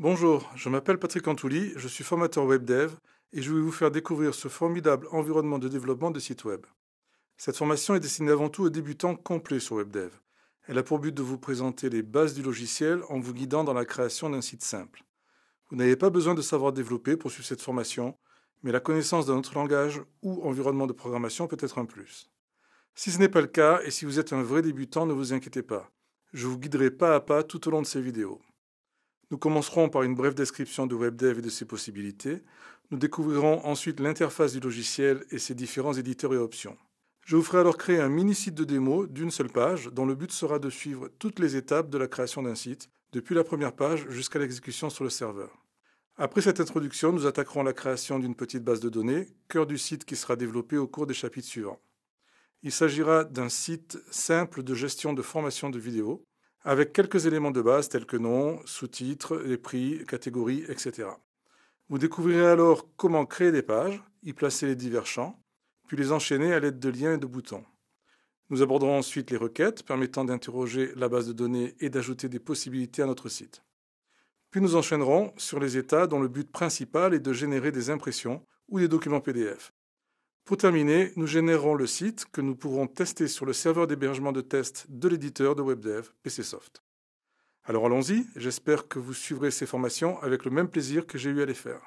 Bonjour, je m'appelle Patrick Antouli, je suis formateur WebDev et je vais vous faire découvrir ce formidable environnement de développement de sites web. Cette formation est destinée avant tout aux débutants complets sur WebDev. Elle a pour but de vous présenter les bases du logiciel en vous guidant dans la création d'un site simple. Vous n'avez pas besoin de savoir développer pour suivre cette formation, mais la connaissance d'un autre langage ou environnement de programmation peut être un plus. Si ce n'est pas le cas et si vous êtes un vrai débutant, ne vous inquiétez pas. Je vous guiderai pas à pas tout au long de ces vidéos. Nous commencerons par une brève description de WebDev et de ses possibilités. Nous découvrirons ensuite l'interface du logiciel et ses différents éditeurs et options. Je vous ferai alors créer un mini site de démo d'une seule page dont le but sera de suivre toutes les étapes de la création d'un site, depuis la première page jusqu'à l'exécution sur le serveur. Après cette introduction, nous attaquerons la création d'une petite base de données, cœur du site qui sera développé au cours des chapitres suivants. Il s'agira d'un site simple de gestion de formation de vidéos, avec quelques éléments de base tels que nom, sous-titres, les prix, catégories, etc. Vous découvrirez alors comment créer des pages, y placer les divers champs, puis les enchaîner à l'aide de liens et de boutons. Nous aborderons ensuite les requêtes permettant d'interroger la base de données et d'ajouter des possibilités à notre site. Puis nous enchaînerons sur les états dont le but principal est de générer des impressions ou des documents PDF. Pour terminer, nous générerons le site que nous pourrons tester sur le serveur d'hébergement de test de l'éditeur de WebDev, PCSoft. Alors allons-y, j'espère que vous suivrez ces formations avec le même plaisir que j'ai eu à les faire.